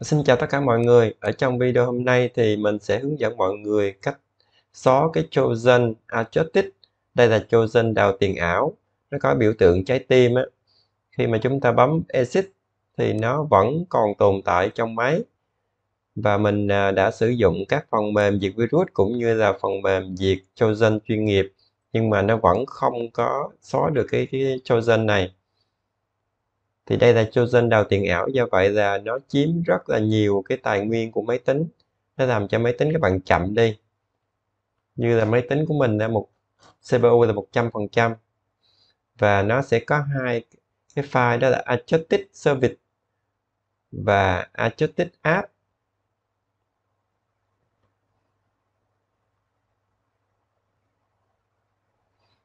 Xin chào tất cả mọi người. Ở trong video hôm nay thì mình sẽ hướng dẫn mọi người cách xóa cái Trojan Adjusted. Đây là Trojan đào tiền ảo. Nó có biểu tượng trái tim á. Khi mà chúng ta bấm Exit thì nó vẫn còn tồn tại trong máy. Và mình à, đã sử dụng các phần mềm diệt virus cũng như là phần mềm diệt Trojan chuyên nghiệp. Nhưng mà nó vẫn không có xóa được cái, cái Trojan này thì đây là chosen đào tiền ảo, do vậy là nó chiếm rất là nhiều cái tài nguyên của máy tính. Nó làm cho máy tính các bạn chậm đi. Như là máy tính của mình là một CPU là 100% và nó sẽ có hai cái file, đó là adjusted service và adjusted app.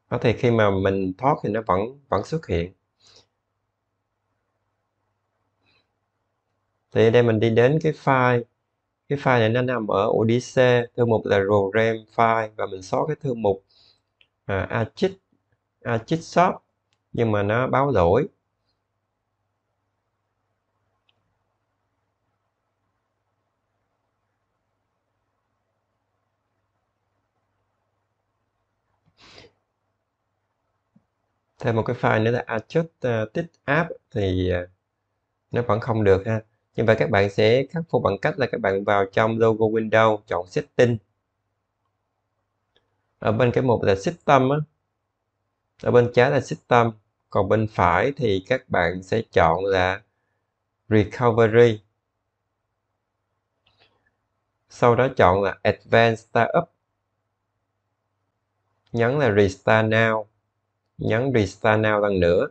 Có thể khi mà mình thoát thì nó vẫn vẫn xuất hiện. Thì đây mình đi đến cái file. Cái file này nó nằm ở Odyssey thư mục là program file và mình xóa cái thư mục à, Archit Archit shop nhưng mà nó báo lỗi. Thêm một cái file nữa là adjust uh, app thì uh, nó vẫn không được ha như vậy các bạn sẽ khắc phục bằng cách là các bạn vào trong logo Windows chọn setting. Ở bên cái mục là system á, ở bên trái là system, còn bên phải thì các bạn sẽ chọn là recovery. Sau đó chọn là advanced startup. Nhấn là restart now. Nhấn restart now lần nữa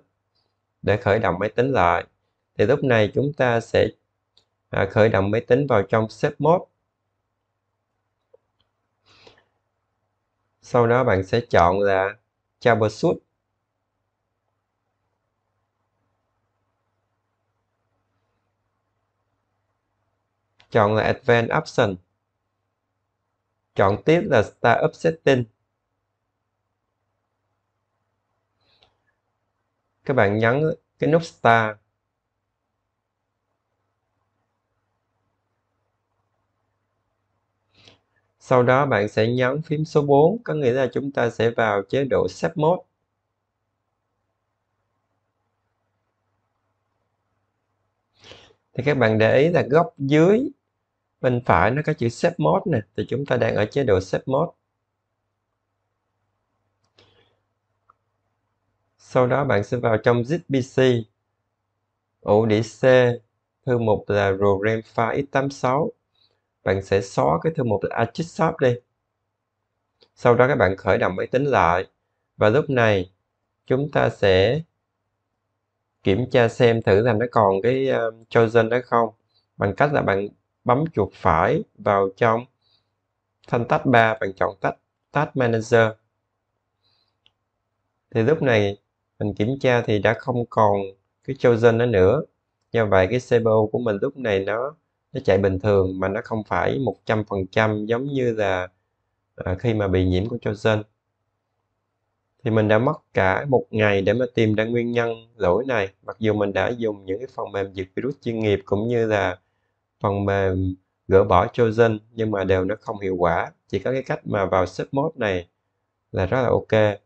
để khởi động máy tính lại. Thì lúc này chúng ta sẽ à, khởi động máy tính vào trong Shape Mode. Sau đó bạn sẽ chọn là Troubleshoot. Chọn là Advanced Option. Chọn tiếp là Startup Setting. Các bạn nhấn cái nút Start Sau đó bạn sẽ nhấn phím số 4, có nghĩa là chúng ta sẽ vào chế độ set Mode. Thì các bạn để ý là góc dưới bên phải nó có chữ set Mode nè, thì chúng ta đang ở chế độ set Mode. Sau đó bạn sẽ vào trong ZPC, ổ đĩa C, thư mục là Program File x86 bạn sẽ xóa cái thư mục là Archit Shop đi. Sau đó các bạn khởi động máy tính lại. Và lúc này chúng ta sẽ kiểm tra xem thử là nó còn cái uh, chosen đó không. Bằng cách là bạn bấm chuột phải vào trong thanh tách 3 bạn chọn tách Task Manager. Thì lúc này mình kiểm tra thì đã không còn cái chosen đó nữa. Do vậy cái CPU của mình lúc này nó nó chạy bình thường mà nó không phải 100% giống như là à, khi mà bị nhiễm của Johnson. Thì mình đã mất cả một ngày để mà tìm ra nguyên nhân lỗi này mặc dù mình đã dùng những cái phần mềm diệt virus chuyên nghiệp cũng như là phần mềm gỡ bỏ Trojan nhưng mà đều nó không hiệu quả. Chỉ có cái cách mà vào submode mode này là rất là ok.